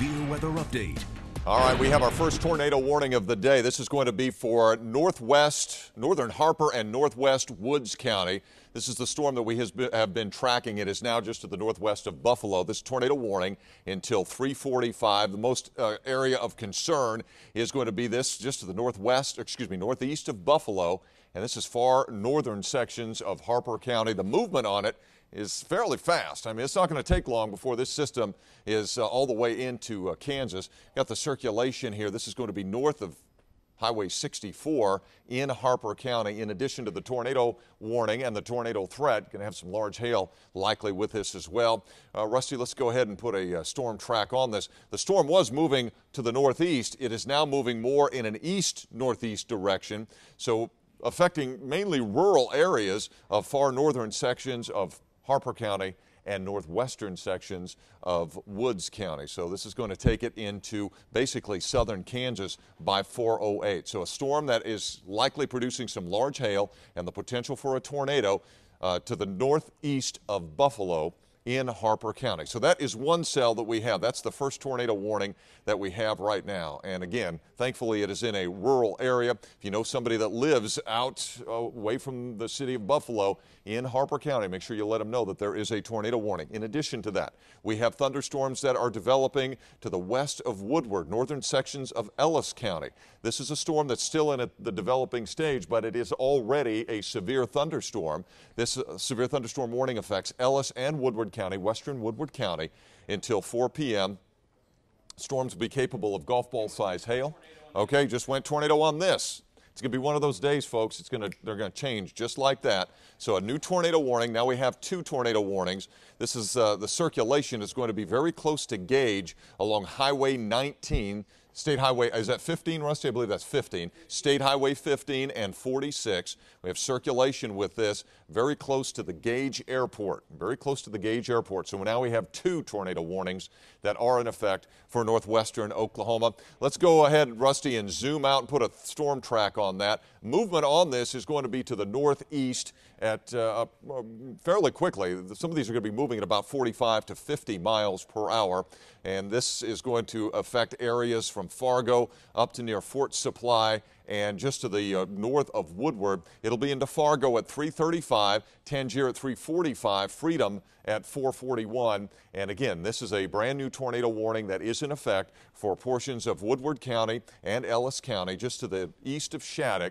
severe weather update. All right, we have our first tornado warning of the day. This is going to be for northwest, northern Harper and northwest Woods County. This is the storm that we have been tracking. It is now just to the northwest of Buffalo. This tornado warning until 345. The most uh, area of concern is going to be this just to the northwest, excuse me, northeast of Buffalo. And this is far northern sections of Harper County. The movement on it is fairly fast. I mean, it's not going to take long before this system is uh, all the way into uh, Kansas. Got the circulation here. This is going to be north of Highway 64 in Harper County. In addition to the tornado warning and the tornado threat, going to have some large hail likely with this as well. Uh, Rusty, let's go ahead and put a uh, storm track on this. The storm was moving to the northeast. It is now moving more in an east-northeast direction. So affecting mainly rural areas of far northern sections of Harper County and northwestern sections of Woods County. So this is going to take it into basically southern Kansas by 408. So a storm that is likely producing some large hail and the potential for a tornado uh, to the northeast of Buffalo in Harper County. So that is one cell that we have. That's the first tornado warning that we have right now. And again, thankfully it is in a rural area. If you know somebody that lives out uh, away from the city of Buffalo in Harper County, make sure you let them know that there is a tornado warning. In addition to that, we have thunderstorms that are developing to the west of Woodward, northern sections of Ellis County. This is a storm that's still in a, the developing stage, but it is already a severe thunderstorm. This uh, severe thunderstorm warning affects Ellis and Woodward County, western Woodward County, until 4 p.m. Storms will be capable of golf ball size hail. Okay, just went tornado on this. It's going to be one of those days, folks. It's going to they're going to change just like that. So a new tornado warning. Now we have two tornado warnings. This is uh, the circulation is going to be very close to Gage along Highway 19 State Highway, is that 15, Rusty? I believe that's 15. State Highway 15 and 46. We have circulation with this very close to the Gage Airport, very close to the Gage Airport. So now we have two tornado warnings that are in effect for northwestern Oklahoma. Let's go ahead, Rusty, and zoom out and put a storm track on that. Movement on this is going to be to the northeast at uh, fairly quickly. Some of these are going to be moving at about 45 to 50 miles per hour, and this is going to affect areas from Fargo up to near Fort Supply and just to the uh, north of Woodward. It'll be into Fargo at 335, Tangier at 345, Freedom at 441. And again, this is a brand new tornado warning that is in effect for portions of Woodward County and Ellis County, just to the east of Shattuck.